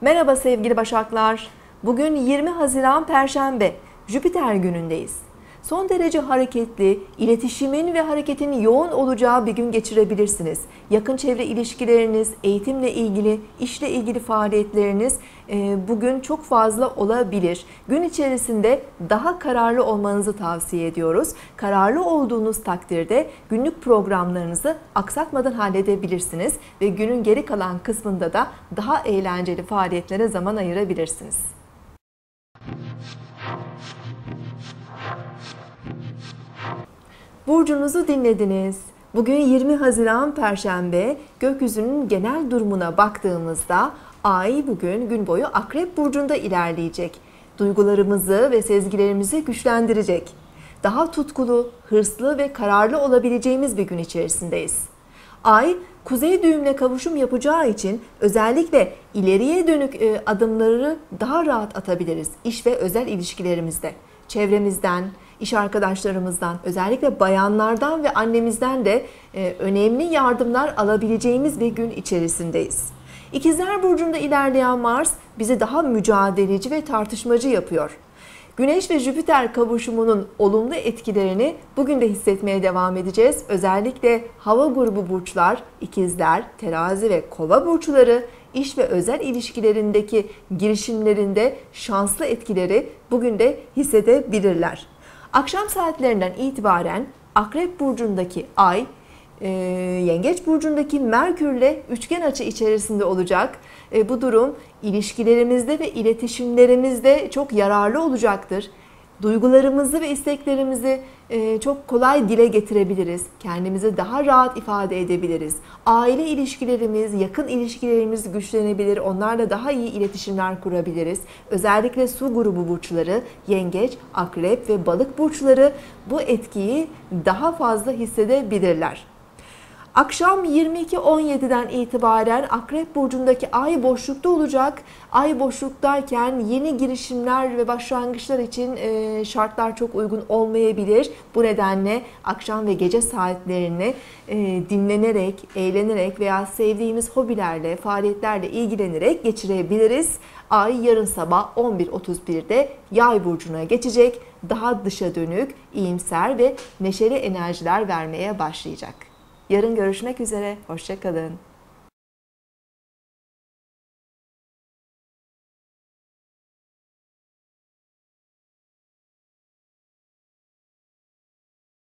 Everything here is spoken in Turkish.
Merhaba sevgili Başaklar. Bugün 20 Haziran Perşembe, Jüpiter günündeyiz. Son derece hareketli, iletişimin ve hareketin yoğun olacağı bir gün geçirebilirsiniz. Yakın çevre ilişkileriniz, eğitimle ilgili, işle ilgili faaliyetleriniz e, bugün çok fazla olabilir. Gün içerisinde daha kararlı olmanızı tavsiye ediyoruz. Kararlı olduğunuz takdirde günlük programlarınızı aksatmadan halledebilirsiniz ve günün geri kalan kısmında da daha eğlenceli faaliyetlere zaman ayırabilirsiniz. Burcunuzu dinlediniz. Bugün 20 Haziran Perşembe gökyüzünün genel durumuna baktığımızda Ay bugün gün boyu Akrep Burcu'nda ilerleyecek. Duygularımızı ve sezgilerimizi güçlendirecek. Daha tutkulu, hırslı ve kararlı olabileceğimiz bir gün içerisindeyiz. Ay kuzey düğümle kavuşum yapacağı için özellikle ileriye dönük e, adımları daha rahat atabiliriz iş ve özel ilişkilerimizde. Çevremizden, iş arkadaşlarımızdan, özellikle bayanlardan ve annemizden de e, önemli yardımlar alabileceğimiz bir gün içerisindeyiz. İkizler Burcu'nda ilerleyen Mars bizi daha mücadeleci ve tartışmacı yapıyor. Güneş ve Jüpiter kavuşumunun olumlu etkilerini bugün de hissetmeye devam edeceğiz. Özellikle hava grubu burçlar, ikizler, terazi ve kova burçları iş ve özel ilişkilerindeki girişimlerinde şanslı etkileri bugün de hissedebilirler. Akşam saatlerinden itibaren Akrep Burcu'ndaki Ay, e, Yengeç Burcu'ndaki Merkür'le üçgen açı içerisinde olacak. E, bu durum ilişkilerimizde ve iletişimlerimizde çok yararlı olacaktır duygularımızı ve isteklerimizi e, çok kolay dile getirebiliriz. Kendimizi daha rahat ifade edebiliriz. Aile ilişkilerimiz, yakın ilişkilerimiz güçlenebilir. Onlarla daha iyi iletişimler kurabiliriz. Özellikle su grubu burçları, yengeç, akrep ve balık burçları bu etkiyi daha fazla hissedebilirler. Akşam 22.17'den itibaren Akrep Burcu'ndaki ay boşlukta olacak. Ay boşluktayken yeni girişimler ve başlangıçlar için e, şartlar çok uygun olmayabilir. Bu nedenle akşam ve gece saatlerini e, dinlenerek, eğlenerek veya sevdiğimiz hobilerle, faaliyetlerle ilgilenerek geçirebiliriz. Ay yarın sabah 11.31'de Yay burcuna geçecek. Daha dışa dönük, iyimser ve neşeli enerjiler vermeye başlayacak. Yarın görüşmek üzere. Hoşçakalın.